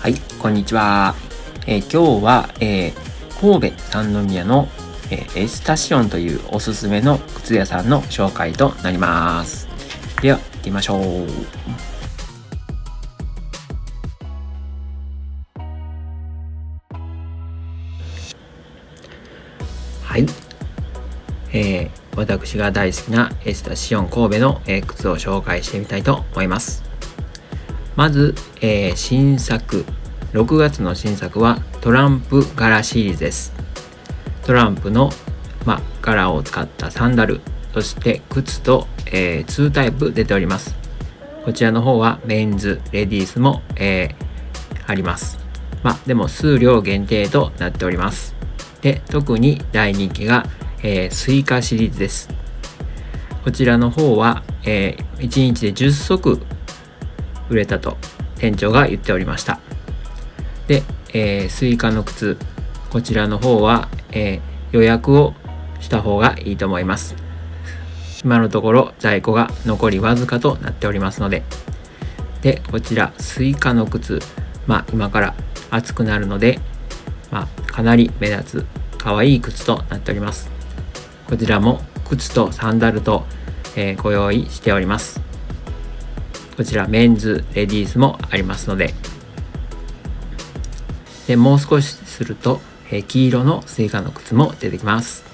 はい、こんにちは。えー今日は、えー神戸三宮の、えーエスタシオンというおすすめの靴屋さんの紹介となります。では、行ってみましょう。はい。えー私が大好きなエスタシオン神戸の、えー靴を紹介してみたいと思います。まず、えー新作。6月の新作はトランプ柄シリーズです。トランプの、ま、柄を使ったサンダル。そして靴と、え2タイプ出ております。こちらの方はメンズレディースも、えーあります。まあでも数量限定となっております。で特に大人気が、えースイカシリーズです。こちらの方は、え1日で10足売れたと店長が言っておりました。で、えースイカの靴こちらの方は、えー予約をした方がいいと思います。今のところ在庫が残りわずかとなっておりますので。でこちらスイカの靴まあ今から暑くなるのでまあかなり目立つ可愛い靴となっております。こちらも靴とサンダルと、えーご用意しております。こちらメンズレディースもありますので。でもう少しすると、え黄色のスイカの靴も出てきます。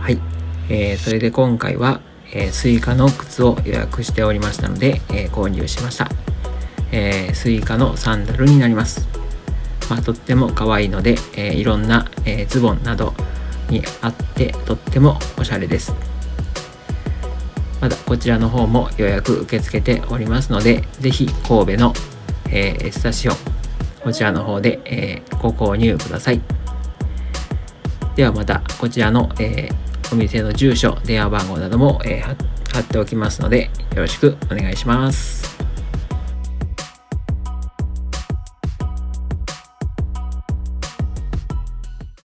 はい、えーそれで今回は、えースイカの靴を予約しておりましたので、えー購入しました、えースイカのサンダルになります、まあ、とっても可愛いので、えいろんな、えズボンなどにあってとってもおしゃれです。まだこちらの方も予約受け付けておりますのでぜひ神戸の、えースタシオこちらの方で、えご購入ください。ではまたこちらの、えーお店の住所電話番号なども、えー貼貼っておきますのでよろしくお願いします。